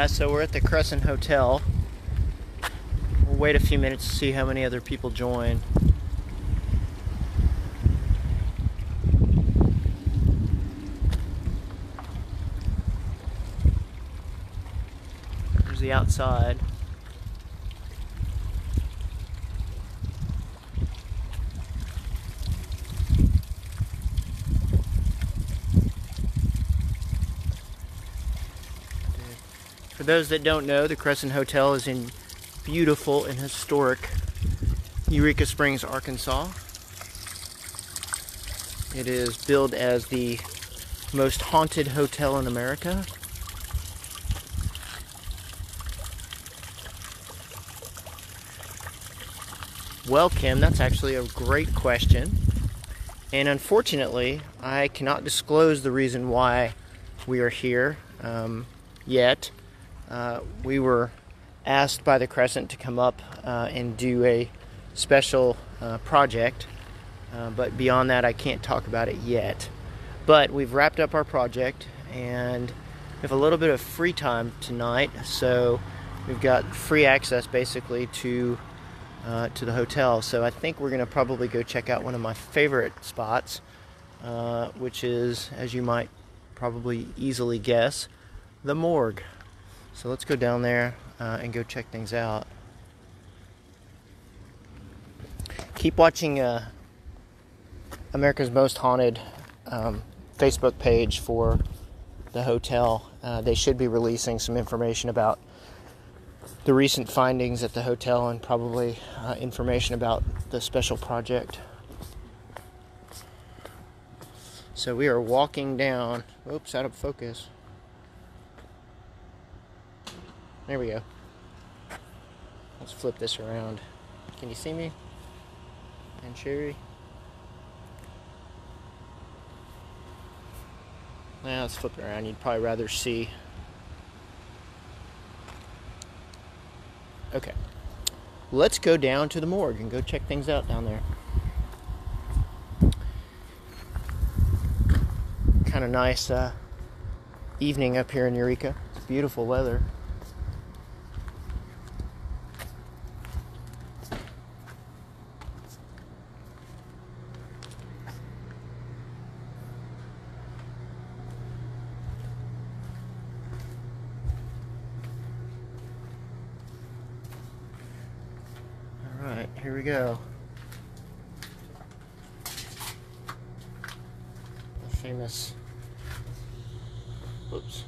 Yeah, so we're at the Crescent Hotel. We'll wait a few minutes to see how many other people join. There's the outside. For those that don't know, the Crescent Hotel is in beautiful and historic Eureka Springs, Arkansas. It is billed as the most haunted hotel in America. Well, Kim, that's actually a great question. And unfortunately, I cannot disclose the reason why we are here um, yet. Uh, we were asked by the Crescent to come up uh, and do a special uh, project, uh, but beyond that, I can't talk about it yet. But we've wrapped up our project and we have a little bit of free time tonight, so we've got free access basically to uh, to the hotel. So I think we're going to probably go check out one of my favorite spots, uh, which is, as you might probably easily guess, the morgue. So let's go down there uh, and go check things out. Keep watching uh, America's Most Haunted um, Facebook page for the hotel. Uh, they should be releasing some information about the recent findings at the hotel and probably uh, information about the special project. So we are walking down. Oops, out of focus. There we go. Let's flip this around. Can you see me? And Sherry? Now let's flip it around. You'd probably rather see. Okay. Let's go down to the morgue and go check things out down there. Kind of nice uh, evening up here in Eureka. It's beautiful weather. All right, here we go. The famous. Whoops.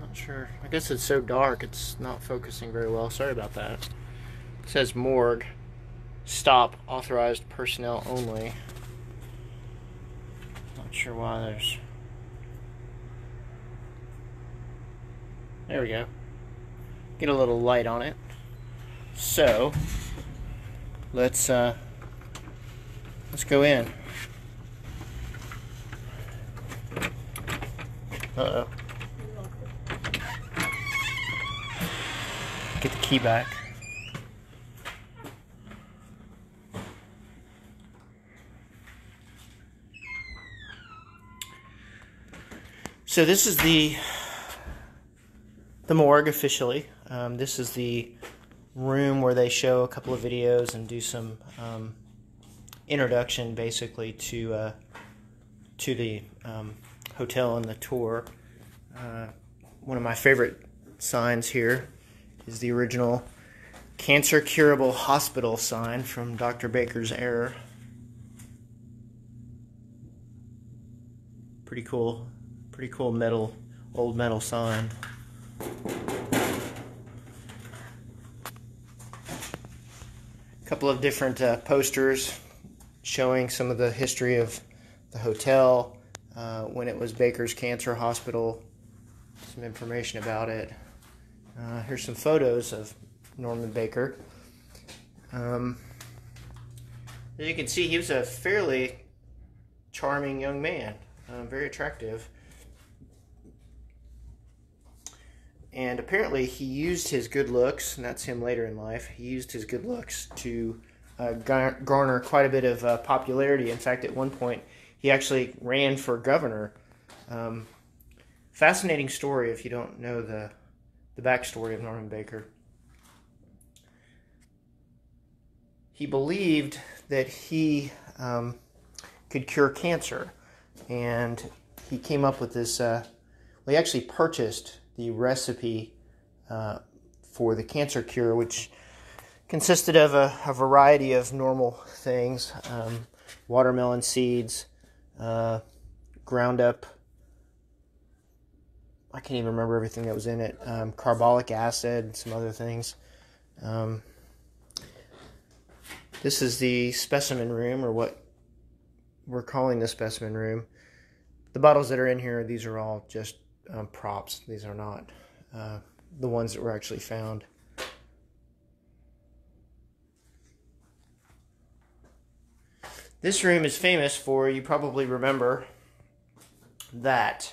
Not sure. I guess it's so dark it's not focusing very well. Sorry about that. It says morgue. Stop. Authorized personnel only. Not sure why there's. There we go get a little light on it. So let's uh, let's go in. Uh oh. Get the key back. So this is the the morgue officially. Um, this is the room where they show a couple of videos and do some um, introduction, basically to uh, to the um, hotel and the tour. Uh, one of my favorite signs here is the original cancer curable hospital sign from Dr. Baker's era. Pretty cool, pretty cool metal, old metal sign. Couple of different uh, posters showing some of the history of the hotel, uh, when it was Baker's Cancer Hospital, some information about it. Uh, here's some photos of Norman Baker. Um, as you can see, he was a fairly charming young man, uh, very attractive. And apparently, he used his good looks, and that's him later in life. He used his good looks to uh, garner quite a bit of uh, popularity. In fact, at one point, he actually ran for governor um, fascinating story if you don't know the the backstory of Norman Baker. He believed that he um, could cure cancer, and he came up with this. Uh, well, he actually purchased the recipe uh, for the cancer cure, which consisted of a, a variety of normal things um, watermelon seeds, uh, ground up. I can't even remember everything that was in it. Um, carbolic acid, some other things. Um, this is the specimen room, or what we're calling the specimen room. The bottles that are in here, these are all just um, props. These are not uh, the ones that were actually found. This room is famous for, you probably remember, that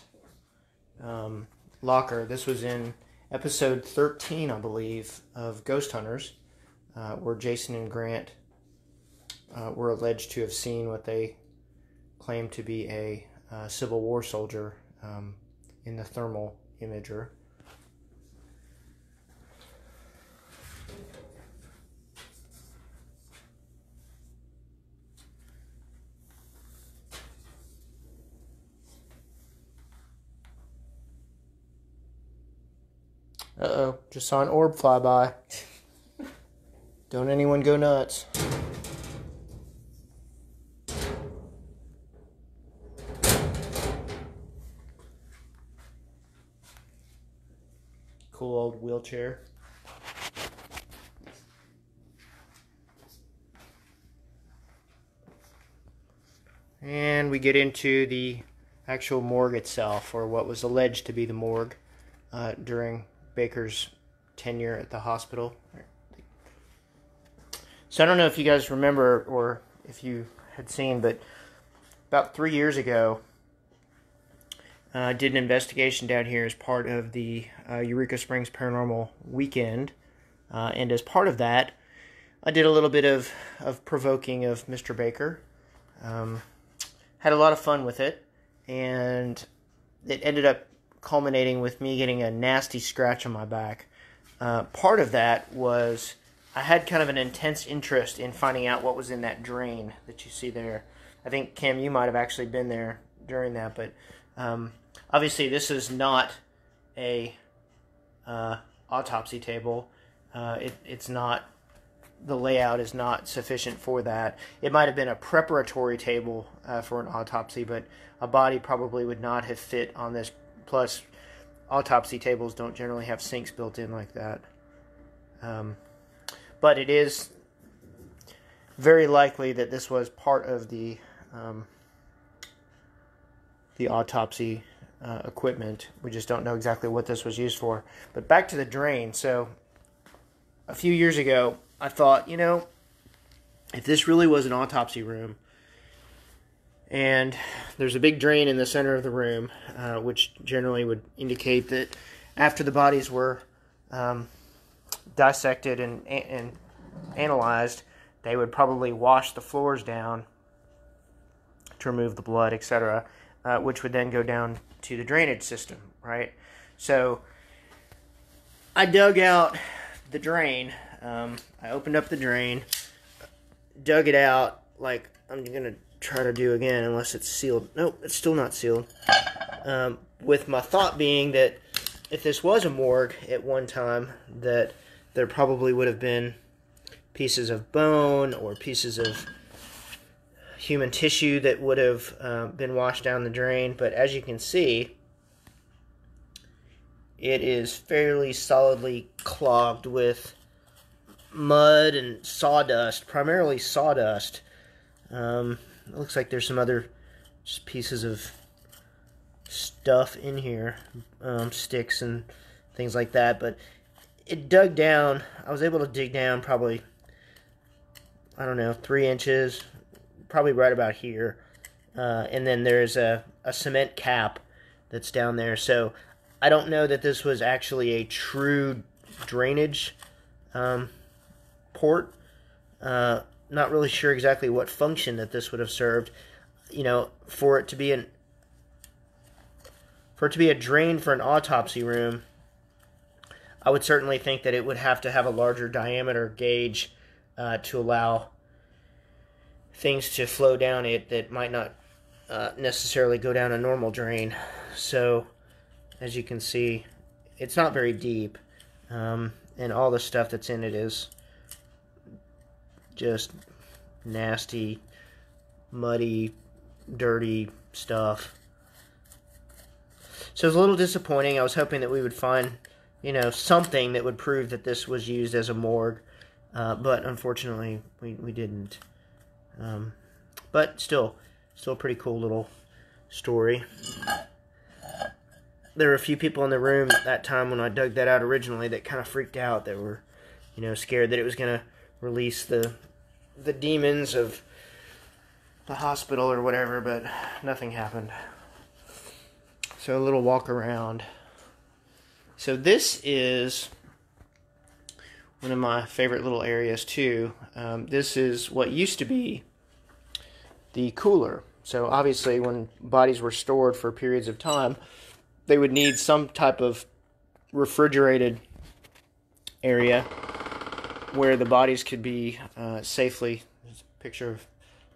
um, locker. This was in episode 13, I believe, of Ghost Hunters, uh, where Jason and Grant uh, were alleged to have seen what they claimed to be a uh, Civil War soldier um, in the thermal imager. Uh oh, just saw an orb fly by. Don't anyone go nuts. Wheelchair. And we get into the actual morgue itself, or what was alleged to be the morgue uh, during Baker's tenure at the hospital. So I don't know if you guys remember or if you had seen, but about three years ago, uh, did an investigation down here as part of the uh, Eureka Springs Paranormal Weekend. Uh, and as part of that, I did a little bit of, of provoking of Mr. Baker. Um, had a lot of fun with it, and it ended up culminating with me getting a nasty scratch on my back. Uh, part of that was I had kind of an intense interest in finding out what was in that drain that you see there. I think Cam, you might have actually been there during that, but um, obviously this is not a uh, autopsy table. Uh, it, it's not the layout is not sufficient for that. It might have been a preparatory table uh, for an autopsy, but a body probably would not have fit on this Plus, autopsy tables don't generally have sinks built in like that. Um, but it is very likely that this was part of the um, the autopsy uh, equipment. We just don't know exactly what this was used for. But back to the drain. So a few years ago, I thought, you know, if this really was an autopsy room, and there's a big drain in the center of the room, uh, which generally would indicate that after the bodies were um, dissected and, and analyzed, they would probably wash the floors down to remove the blood, etc., uh, which would then go down to the drainage system, right? So I dug out the drain. Um, I opened up the drain, dug it out like I'm gonna try to do again unless it's sealed. Nope, it's still not sealed. Um, with my thought being that if this was a morgue at one time, that there probably would have been pieces of bone or pieces of human tissue that would have uh, been washed down the drain. But as you can see, it is fairly solidly clogged with mud and sawdust, primarily sawdust. Um, it looks like there's some other pieces of stuff in here, um, sticks and things like that. But it dug down. I was able to dig down probably, I don't know, three inches, probably right about here. Uh, and then there's a, a cement cap that's down there. So I don't know that this was actually a true drainage um, port. Uh, not really sure exactly what function that this would have served. You know, for it to be an for it to be a drain for an autopsy room, I would certainly think that it would have to have a larger diameter gauge uh, to allow things to flow down it that might not uh, necessarily go down a normal drain. So, as you can see, it's not very deep, um, and all the stuff that's in it is just nasty, muddy, dirty stuff. So it's a little disappointing. I was hoping that we would find, you know, something that would prove that this was used as a morgue, uh, but unfortunately, we, we didn't. Um, but still, still a pretty cool little story. There were a few people in the room at that time when I dug that out originally that kind of freaked out. That were, you know, scared that it was going to release the the demons of the hospital or whatever, but nothing happened. So a little walk around. So this is one of my favorite little areas too. Um, this is what used to be the cooler. So obviously, when bodies were stored for periods of time, they would need some type of refrigerated area where the bodies could be uh, safely. Picture of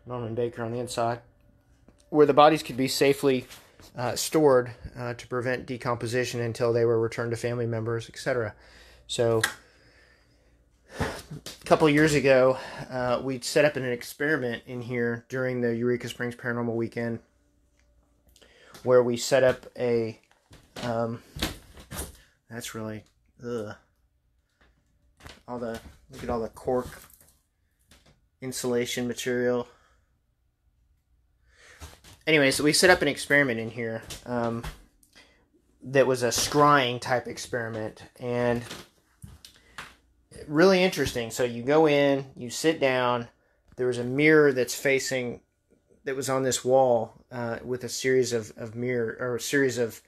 Norman Baker on the inside, where the bodies could be safely uh, stored uh, to prevent decomposition until they were returned to family members, etc. So couple years ago, uh, we set up an experiment in here during the Eureka Springs Paranormal Weekend, where we set up a. Um, that's really ugh. All the look at all the cork insulation material. Anyway, so we set up an experiment in here um, that was a scrying type experiment, and really interesting. So you go in, you sit down. There was a mirror that's facing, that was on this wall uh, with a series of, of mirror or a series of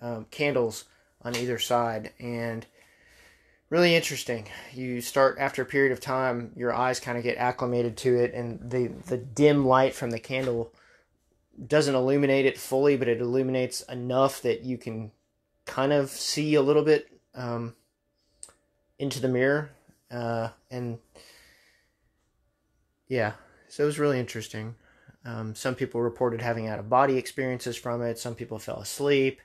um, candles on either side, and really interesting. You start after a period of time, your eyes kind of get acclimated to it, and the the dim light from the candle doesn't illuminate it fully, but it illuminates enough that you can kind of see a little bit um, into the mirror uh, and yeah, so it was really interesting. Um, some people reported having out of body experiences from it. Some people fell asleep.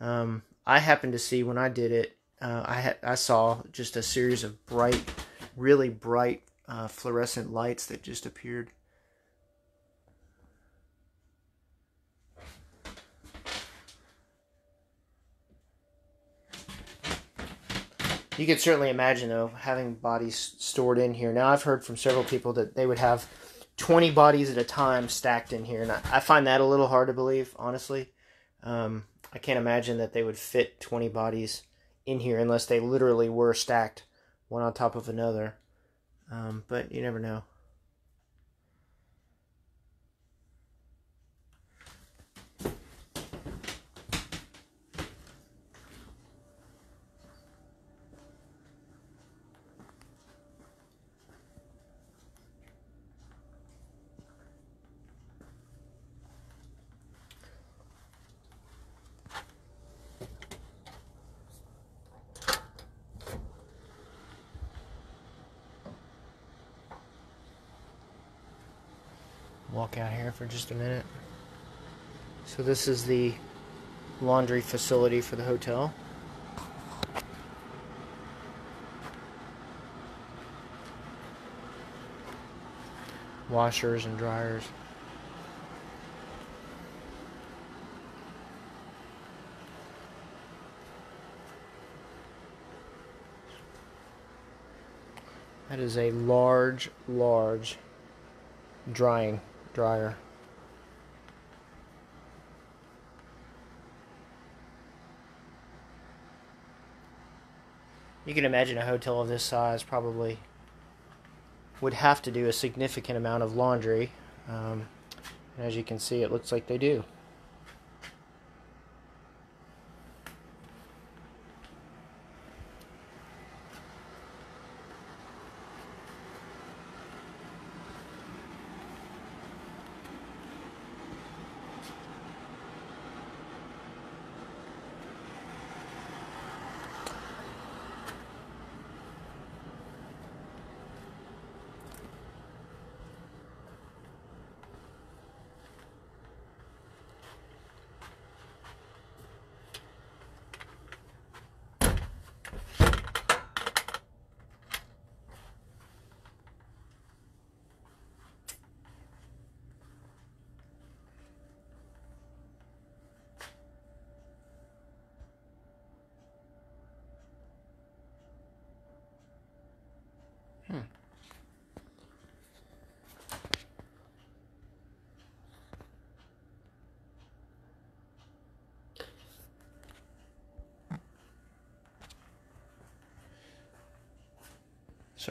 Um, I happened to see when I did it, uh, I had I saw just a series of bright, really bright uh, fluorescent lights that just appeared You could certainly imagine, though, having bodies stored in here. Now, I've heard from several people that they would have 20 bodies at a time stacked in here, and I, I find that a little hard to believe, honestly. Um, I can't imagine that they would fit 20 bodies in here unless they literally were stacked one on top of another. Um, but you never know. walk out here for just a minute. So this is the laundry facility for the hotel. Washers and dryers. That is a large, large drying dryer. You can imagine a hotel of this size probably would have to do a significant amount of laundry. Um, as you can see, it looks like they do.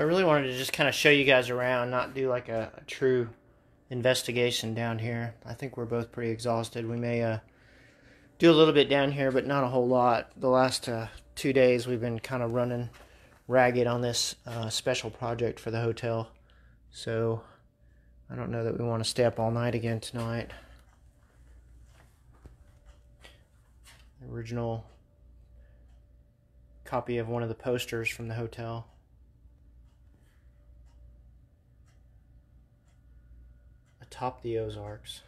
I really wanted to just kind of show you guys around, not do like a, a true investigation down here. I think we're both pretty exhausted. We may uh, do a little bit down here, but not a whole lot. The last uh, two days we've been kind of running ragged on this uh, special project for the hotel. So I don't know that we want to stay up all night again tonight. Original copy of one of the posters from the hotel. Atop the Ozarks.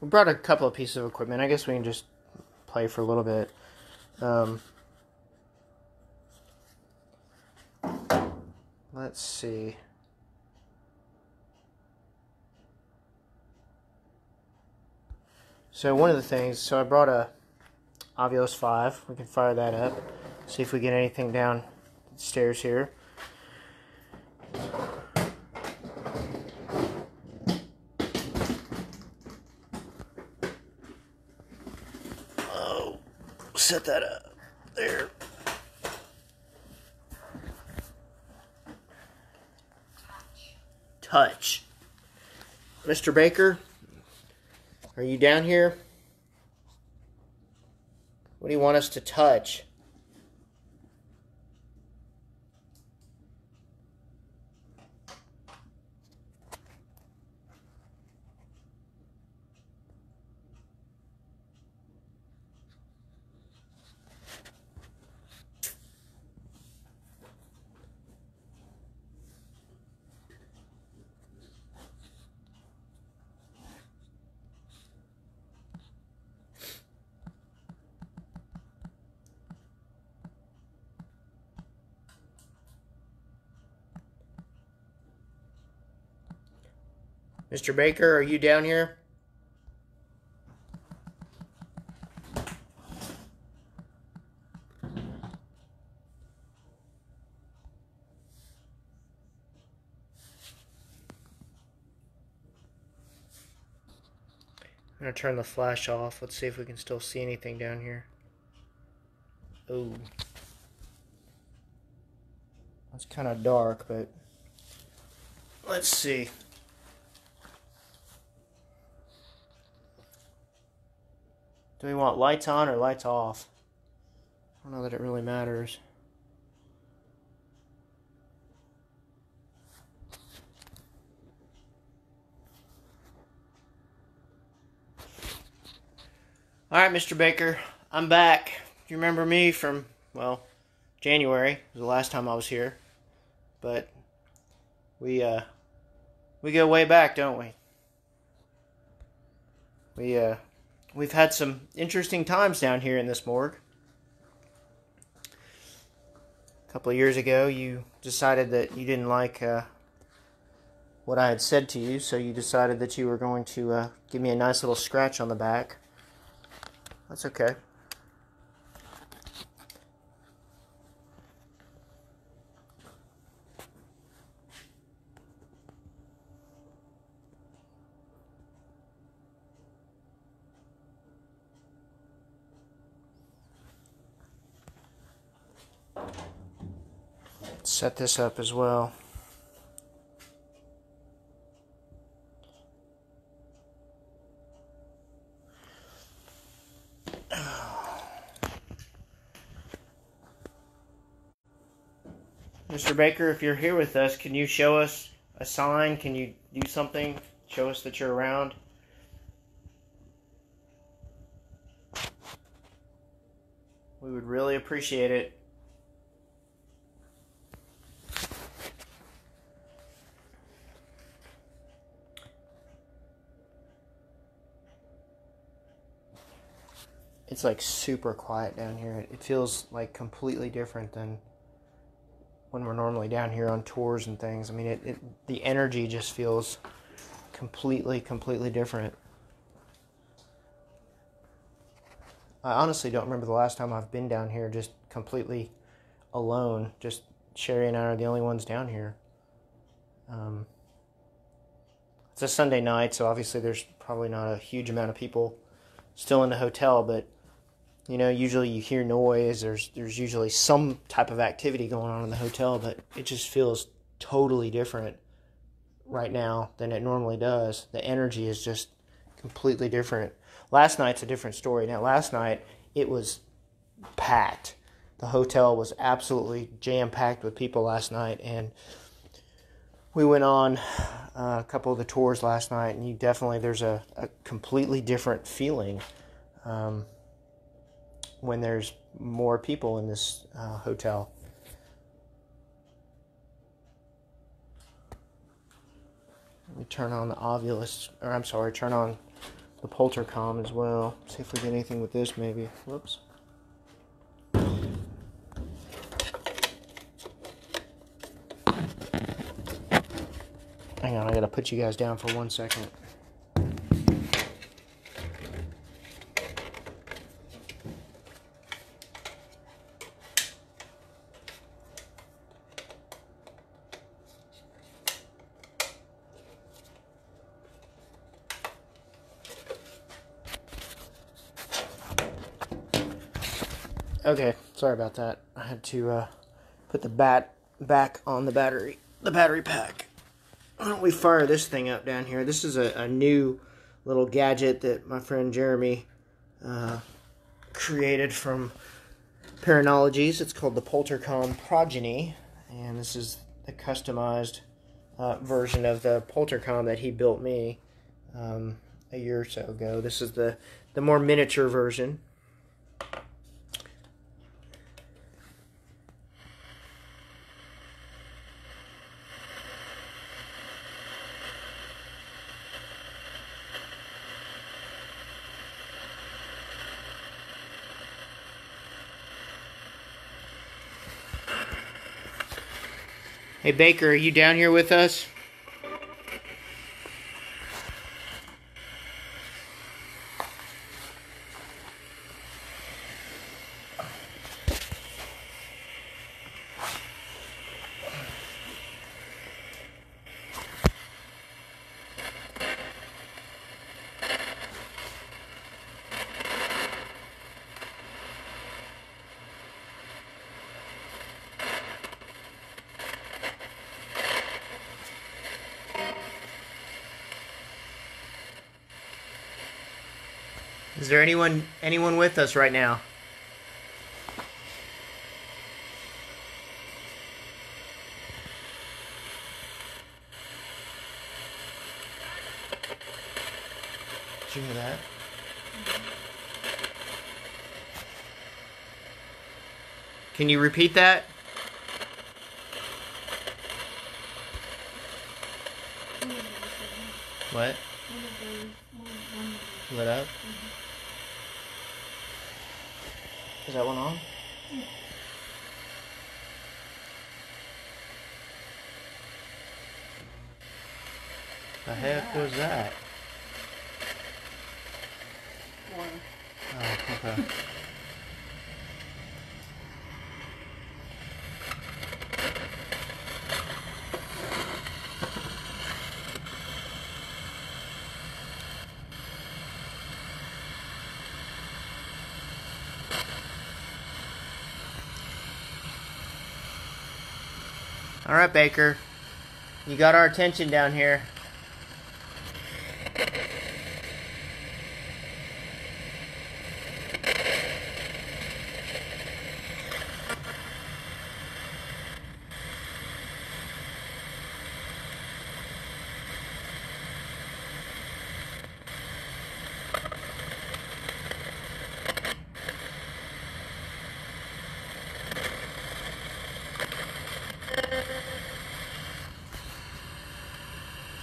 We brought a couple of pieces of equipment. I guess we can just play for a little bit. Um, let's see. So one of the things, so I brought a Ovilus 5. We can fire that up. See if we get anything down the stairs here. Oh, set that up there. Touch. Mr. Baker, are you down here? What do you want us to touch? Mr. Baker, are you down here? I'm going to turn the flash off. Let's see if we can still see anything down here. Oh. It's kind of dark, but let's see. Do we want lights on or lights off? I don't know that it really matters. All right, Mr. Baker, I'm back. You remember me from, well, January was the last time I was here. But we uh we go way back, don't we? We uh we've had some interesting times down here in this morgue. A couple of years ago, you decided that you didn't like uh, what I had said to you, so you decided that you were going to uh, give me a nice little scratch on the back. That's okay. Set this up as well. Mr. Baker, if you're here with us, can you show us a sign? Can you do something? Show us that you're around? We would really appreciate it. It's like super quiet down here. It feels like completely different than when we're normally down here on tours and things. I mean, it, it the energy just feels completely, completely different. I honestly don't remember the last time I've been down here just completely alone. Just Sherry and I are the only ones down here. Um, it's a Sunday night, so obviously there's probably not a huge amount of people still in the hotel, but You know, usually you hear noise. There's there's usually some type of activity going on in the hotel, but it just feels totally different right now than it normally does. The energy is just completely different. Last night's a different story. Now, last night it was packed. The hotel was absolutely jam packed with people last night, and we went on uh, a couple of the tours last night, and you definitely there's a, a completely different feeling um, when there's more people in this uh, hotel. Let me turn on the Ovilus, or I'm sorry, turn on the Poltercom as well. See if we get anything with this maybe. Whoops. Hang on, I gotta put you guys down for one second. Okay, sorry about that. I had to uh, put the bat back on the battery, the battery pack. Why don't we fire this thing up down here? This is a, a new little gadget that my friend Jeremy uh, created from Paranologies. It's called the Poltercom Progeny, and this is the customized uh, version of the Poltercom that he built me um, a year or so ago. This is the the more miniature version. Hey Baker, are you down here with us? Is there anyone anyone with us right now? Did you hear that? Can you repeat that? What? Lit up? Is that one on? The heck was that? Oh, okay. All right, Baker. You got our attention down here.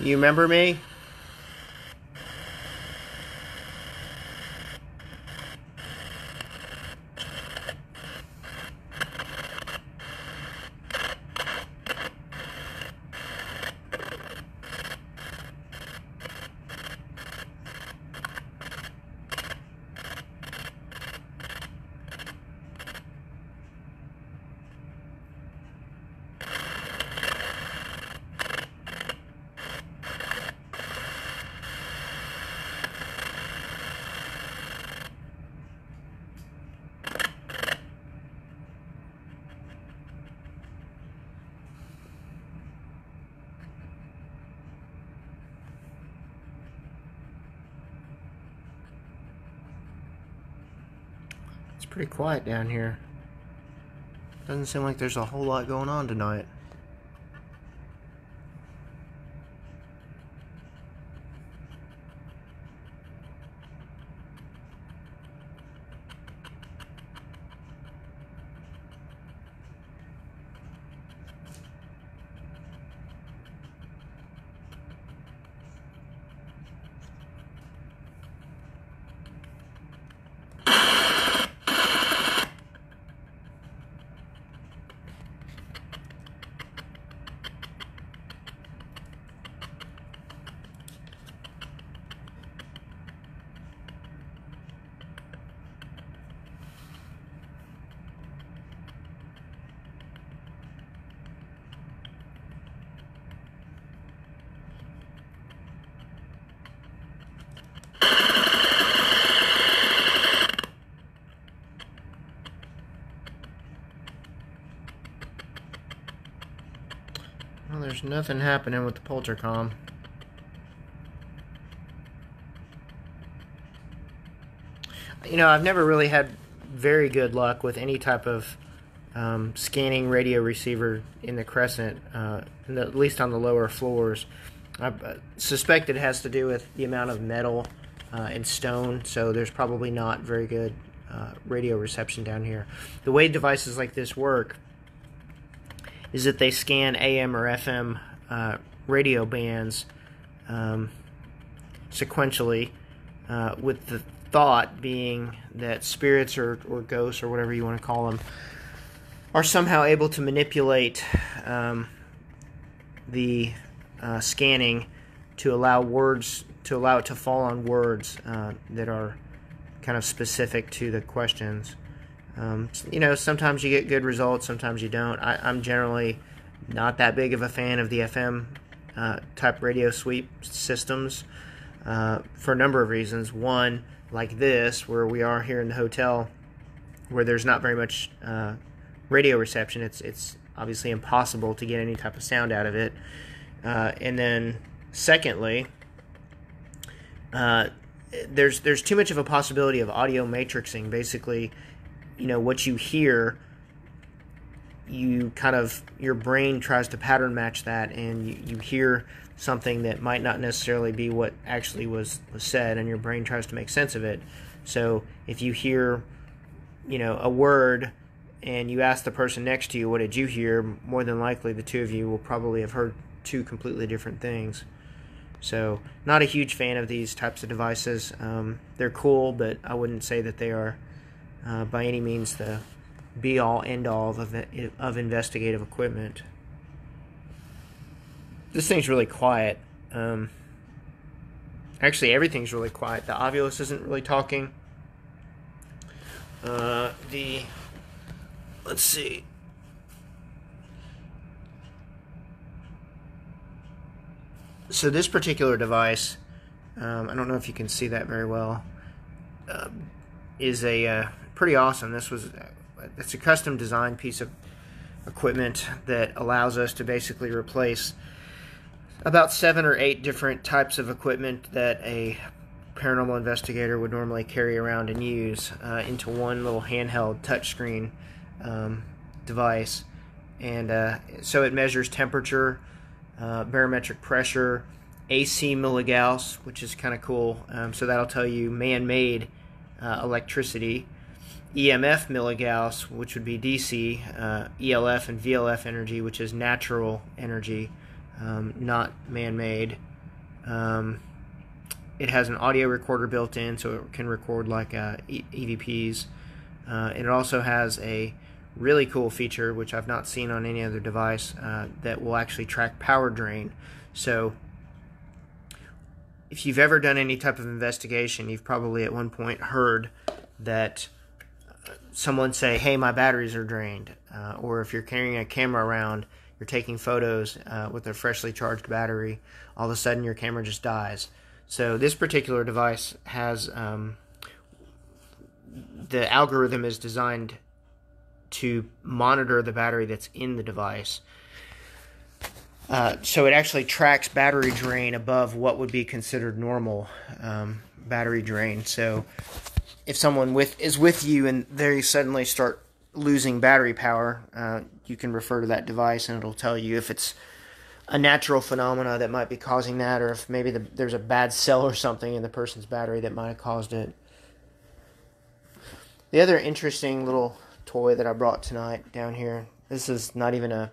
You remember me? Pretty quiet down here. Doesn't seem like there's a whole lot going on tonight. Well, there's nothing happening with the Poltercom. You know, I've never really had very good luck with any type of um, scanning radio receiver in the Crescent, uh, in the, at least on the lower floors. I suspect it has to do with the amount of metal uh, and stone, so there's probably not very good uh, radio reception down here. The way devices like this work is that they scan AM or FM uh, radio bands um, sequentially, uh, with the thought being that spirits or, or ghosts or whatever you want to call them are somehow able to manipulate um, the uh, scanning to allow words to allow it to fall on words uh, that are kind of specific to the questions. Um, you know, sometimes you get good results, sometimes you don't. I, am generally not that big of a fan of the FM uh, type radio sweep systems uh, for a number of reasons. One, like this, where we are here in the hotel, where there's not very much uh, radio reception, it's it's obviously impossible to get any type of sound out of it. Uh, and then, secondly, uh, there's there's too much of a possibility of audio matrixing. Basically, you know what you hear you kind of your brain tries to pattern match that and you, you hear something that might not necessarily be what actually was, was said and your brain tries to make sense of it. So if you hear you know a word and you ask the person next to you what did you hear? More than likely the two of you will probably have heard two completely different things. So not a huge fan of these types of devices. Um, they're cool but i wouldn't say that they are uh, by any means the be all end all of, of investigative equipment. This thing's really quiet. Um, actually, everything's really quiet. The Ovilus isn't really talking. Uh, the let's see. So this particular device, um, I don't know if you can see that very well, uh, is a uh, pretty awesome. This was it's a custom designed piece of equipment that allows us to basically replace about seven or eight different types of equipment that a paranormal investigator would normally carry around and use uh, into one little handheld touchscreen um, device. And uh, so it measures temperature, uh, barometric pressure, AC milligauss, which is kind of cool. Um, so that'll tell you man made uh, electricity. EMF milligauss, which would be DC, uh, ELF and VLF energy, which is natural energy, um, not man made. Um, it has an audio recorder built in, so it can record like uh, EVPs. Uh, and it also has a really cool feature, which I've not seen on any other device, uh, that will actually track power drain. So if you've ever done any type of investigation, you've probably at one point heard that someone say, "Hey, my batteries are drained," uh, or if you're carrying a camera around, you're taking photos uh, with a freshly charged battery, all of a sudden your camera just dies. So this particular device has um, the algorithm is designed to monitor the battery that's in the device. Uh, so it actually tracks battery drain above what would be considered normal um, battery drain. So if someone with is with you and they suddenly start losing battery power, uh, you can refer to that device and it'll tell you if it's a natural phenomena that might be causing that, or if maybe the, there's a bad cell or something in the person's battery that might have caused it. The other interesting little toy that I brought tonight down here. This is not even a.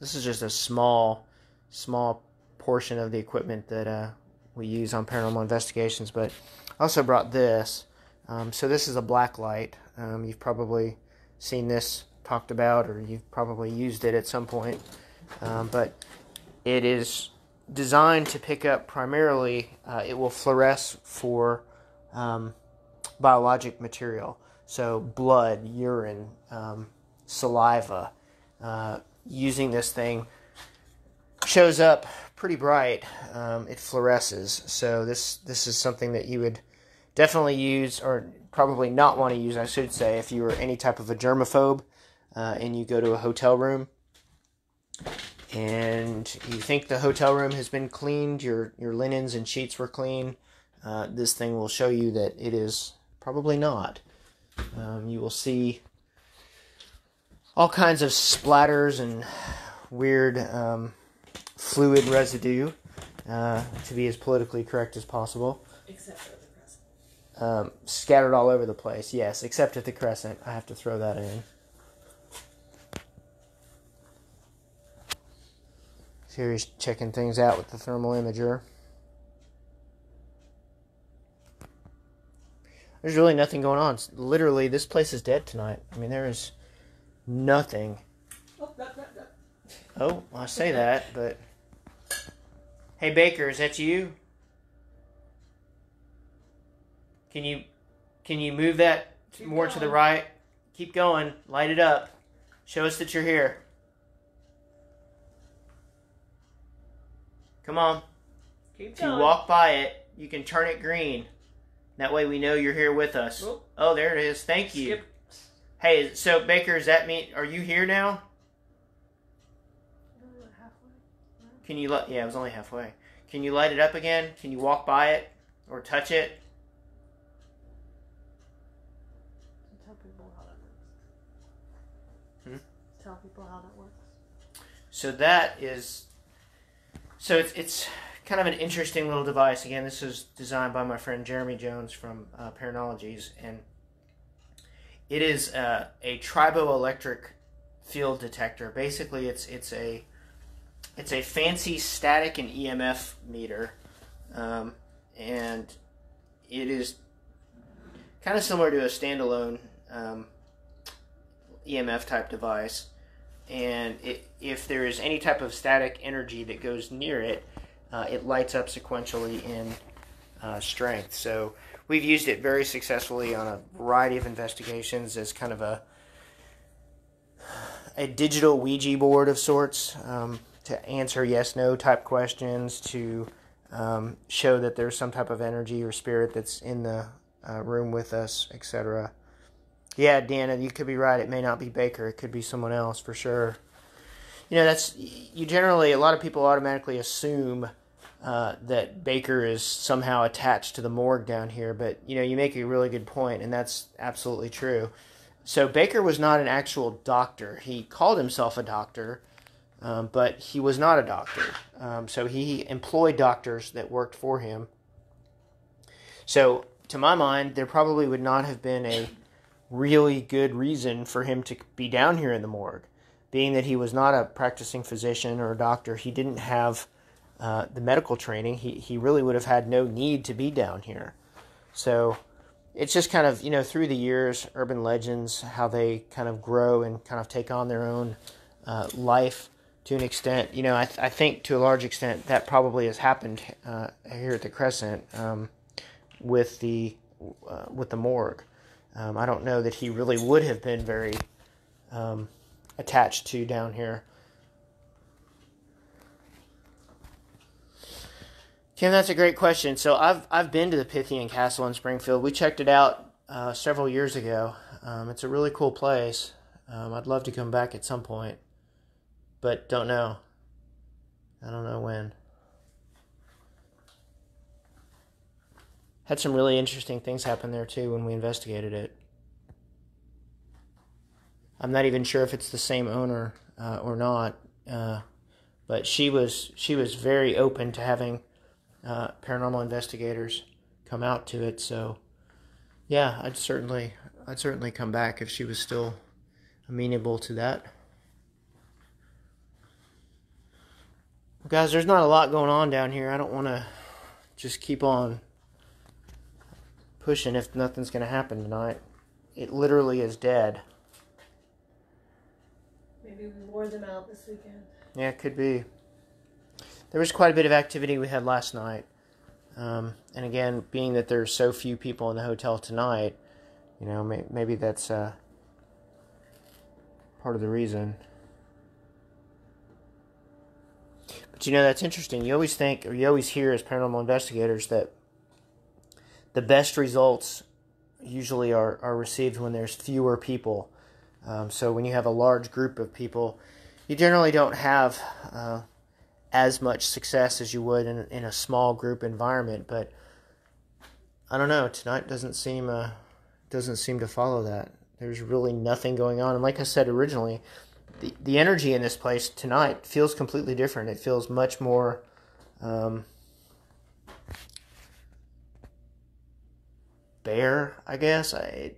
This is just a small, small portion of the equipment that uh, we use on paranormal investigations. But I also brought this. Um, so this is a black light. Um, you've probably seen this talked about, or you've probably used it at some point. Um, but it is designed to pick up primarily. Uh, it will fluoresce for um, biologic material, so blood, urine, um, saliva. Uh, using this thing shows up pretty bright. Um, it fluoresces, so this this is something that you would definitely use, or probably not want to use, I should say, if you are any type of a germaphobe uh, and you go to a hotel room and you think the hotel room has been cleaned, your your linens and sheets were clean. Uh, this thing will show you that it is probably not. Um, you will see all kinds of splatters and weird um, fluid residue, uh, to be as politically correct as possible. Except. Um, scattered all over the place, yes, except at the crescent. I have to throw that in. Here he's checking things out with the thermal imager. There's really nothing going on. Literally, this place is dead tonight. I mean, there is nothing. No, no, no. Oh, I say that, but hey, Baker, is that you? Can you can you move that Keep more to the right? Keep going. Light it up. Show us that you're here. Come on. Keep If you going. walk by it, you can turn it green. That way we know you're here with us. Oh. Oh, there it is. Thank you. Skip. Hey, so Baker, does that mean are you here now? Halfway. Can you light? Yeah, it was only halfway. Can you light it up again? Can you walk by it or touch it? Tell people how that works. Hmm? Tell people how that works. So that is. So it's it's kind of an interesting little device. Again, this was designed by my friend Jeremy Jones from uh, Paranologies, and it is uh, a triboelectric field detector. Basically, it's it's a it's a fancy static and EMF meter, um, and it is kind of similar to a standalone um, EMF type device. And it, if there is any type of static energy that goes near it, uh, it lights up sequentially in uh, strength. So we've used it very successfully on a variety of investigations as kind of a a digital Ouija board of sorts um, to answer yes no type questions to um, show that there's some type of energy or spirit that's in the uh, room with us, etc. Yeah, Dana, you could be right. It may not be Baker. It could be someone else for sure. You know, that's you generally a lot of people automatically assume uh, that Baker is somehow attached to the morgue down here, but you know, you make a really good point, and that's absolutely true. So Baker was not an actual doctor. He called himself a doctor, um, but he was not a doctor. Um, so he employed doctors that worked for him. So to my mind, there probably would not have been a really good reason for him to be down here in the morgue, being that he was not a practicing physician or a doctor. He didn't have uh, the medical training. He he really would have had no need to be down here. So it's just kind of you know through the years, urban legends how they kind of grow and kind of take on their own uh, life to an extent. You know, I th- I think to a large extent that probably has happened uh, here at the Crescent um, with the uh, with the morgue. Um, I don't know that he really would have been very um, attached to down here. Kim, that's a great question. So I've I've been to the Pythian Castle in Springfield. We checked it out uh, several years ago. Um, it's a really cool place. Um, I'd love to come back at some point, but don't know. I don't know when. Had some really interesting things happen there too when we investigated it. I'm not even sure if it's the same owner uh, or not, uh, but she was she was very open to having uh, paranormal investigators come out to it. So, yeah, I'd certainly I'd certainly come back if she was still amenable to that. Guys, there's not a lot going on down here. I don't want to just keep on pushing if nothing's going to happen tonight. It literally is dead. Maybe we wore them out this weekend. Yeah, it could be. There was quite a bit of activity we had last night. Um, and again, being that there's so few people in the hotel tonight, you know, may- maybe that's uh, part of the reason. But you know, that's interesting. You always think, or you always hear as paranormal investigators, that the best results usually are, are received when there's fewer people. Um, so when you have a large group of people, you generally don't have uh, as much success as you would in, in a small group environment. But I don't know. Tonight doesn't seem uh, doesn't seem to follow that. There's really nothing going on, and like I said originally, the the energy in this place tonight feels completely different. It feels much more. Um, bare, I guess. I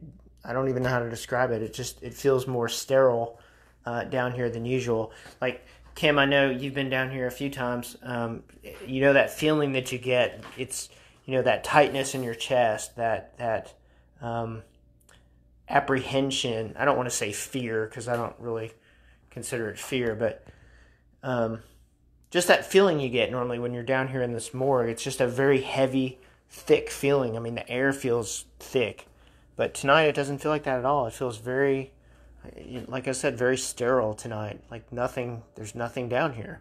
I don't even know how to describe it. It just it feels more sterile uh, down here than usual. Like Kim, I know you've been down here a few times. Um, you know that feeling that you get. It's you know that tightness in your chest, that that um, apprehension. I don't want to say fear because I don't really consider it fear, but um, just that feeling you get normally when you're down here in this morgue. It's just a very heavy, thick feeling. I mean, the air feels thick, but tonight it doesn't feel like that at all. It feels very, like I said, very sterile tonight. Like nothing. There's nothing down here.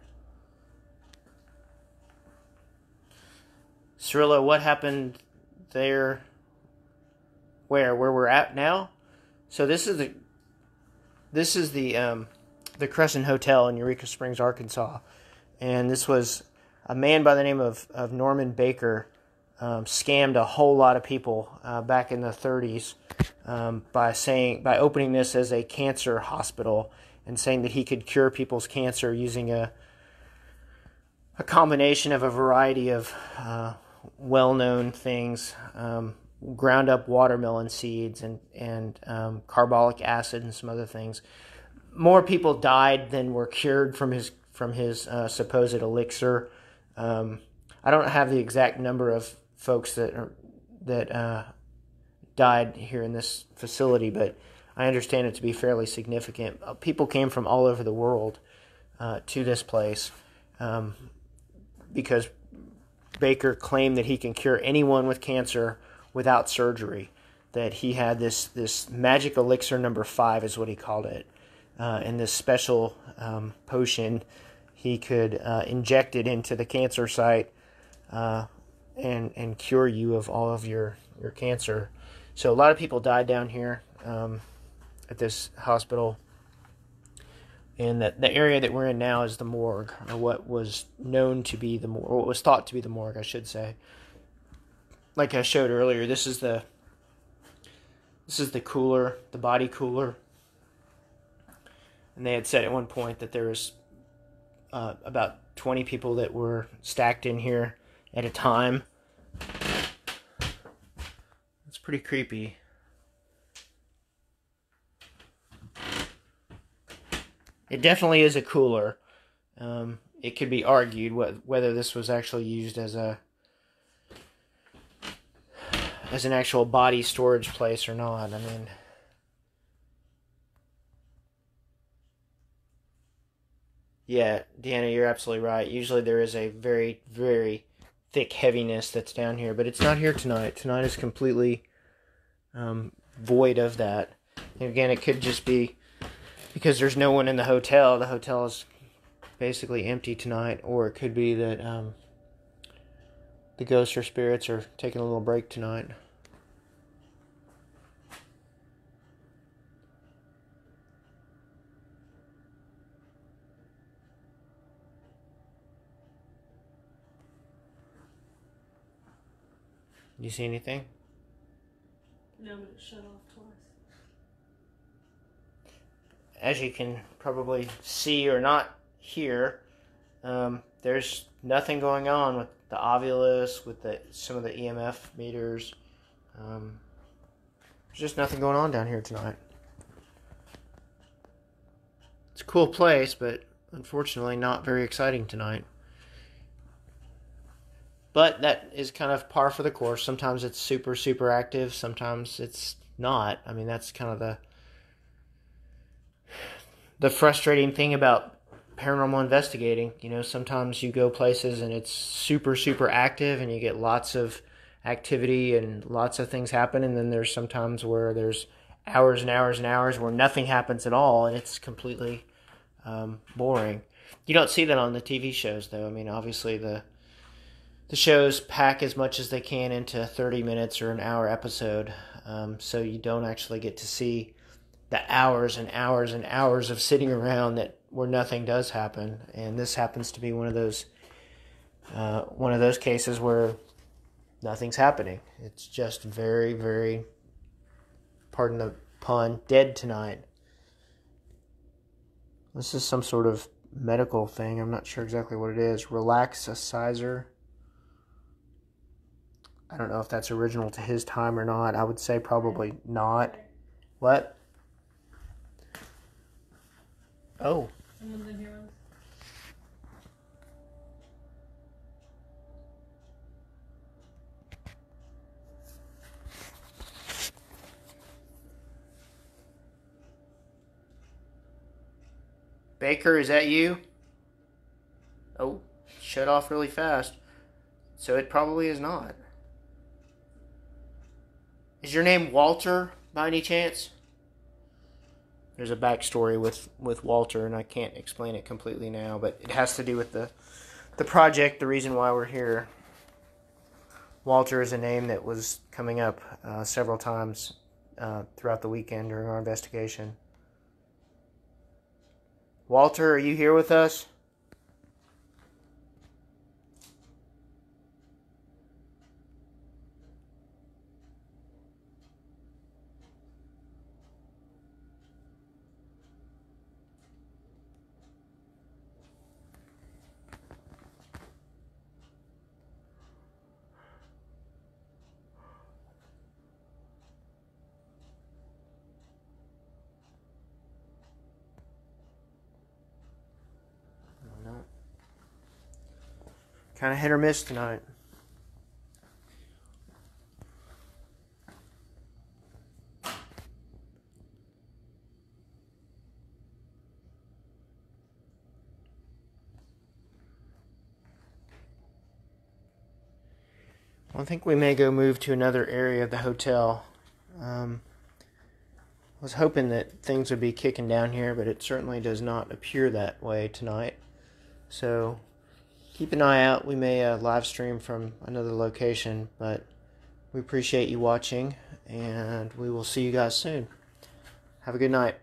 Cirilla, what happened there? Where where we're at now? So this is the this is the um, the Crescent Hotel in Eureka Springs, Arkansas, and this was a man by the name of, of Norman Baker um, scammed a whole lot of people uh, back in the 30s um, by saying by opening this as a cancer hospital and saying that he could cure people's cancer using a a combination of a variety of uh, well-known things, um, ground up watermelon seeds and and um, carbolic acid and some other things. More people died than were cured from his from his uh, supposed elixir. Um, I don't have the exact number of folks that are that uh, died here in this facility, but I understand it to be fairly significant. Uh, people came from all over the world uh, to this place um, because Baker claimed that he can cure anyone with cancer without surgery. That he had this this magic elixir number five is what he called it, uh, and this special um, potion he could uh, inject it into the cancer site uh, and and cure you of all of your your cancer. So a lot of people died down here um, at this hospital, and that the area that we're in now is the morgue, or what was known to be the morgue, or what was thought to be the morgue, I should say. Like I showed earlier, this is the this is the cooler, the body cooler, and they had said at one point that there was uh, about 20 people that were stacked in here at a time. It's pretty creepy. It definitely is a cooler. Um, it could be argued wh- whether this was actually used as a as an actual body storage place or not. I mean, yeah, Deanna, you're absolutely right. Usually there is a very, very thick heaviness that's down here, but it's not here tonight. Tonight is completely um, void of that. And again, it could just be because there's no one in the hotel. The hotel is basically empty tonight, or it could be that um, the ghosts or spirits are taking a little break tonight. You see anything? No, but it shut off twice. As you can probably see or not hear, um, there's nothing going on with the Ovilus, with the some of the EMF meters. Um, there's just nothing going on down here tonight. It's a cool place, but unfortunately not very exciting tonight. But that is kind of par for the course. Sometimes it's super, super active. Sometimes it's not. I mean, that's kind of the the frustrating thing about paranormal investigating. You know, sometimes you go places and it's super, super active, and you get lots of activity and lots of things happen. And then there's sometimes where there's hours and hours and hours where nothing happens at all, and it's completely um, boring. You don't see that on the TV shows, though. I mean, obviously the the shows pack as much as they can into 30 minutes or an hour episode, um, so you don't actually get to see the hours and hours and hours of sitting around that where nothing does happen. And this happens to be one of those uh, one of those cases where nothing's happening. It's just very, very, pardon the pun, dead tonight. This is some sort of medical thing. I'm not sure exactly what it is. Relaxacizor. I don't know if that's original to his time or not. I would say probably not. What? Oh, Someone's in here. Baker, is that you? Oh, shut off really fast. So it probably is not. Is your name Walter by any chance? There's a backstory with, with Walter, and I can't explain it completely now, but it has to do with the the project, the reason why we're here. Walter is a name that was coming up uh, several times uh, throughout the weekend during our investigation. Walter, are you here with us? Kind of hit or miss tonight. Well, I think we may go move to another area of the hotel. Um, I was hoping that things would be kicking down here, but it certainly does not appear that way tonight. So keep an eye out. We may uh, live stream from another location, but we appreciate you watching, and we will see you guys soon. Have a good night.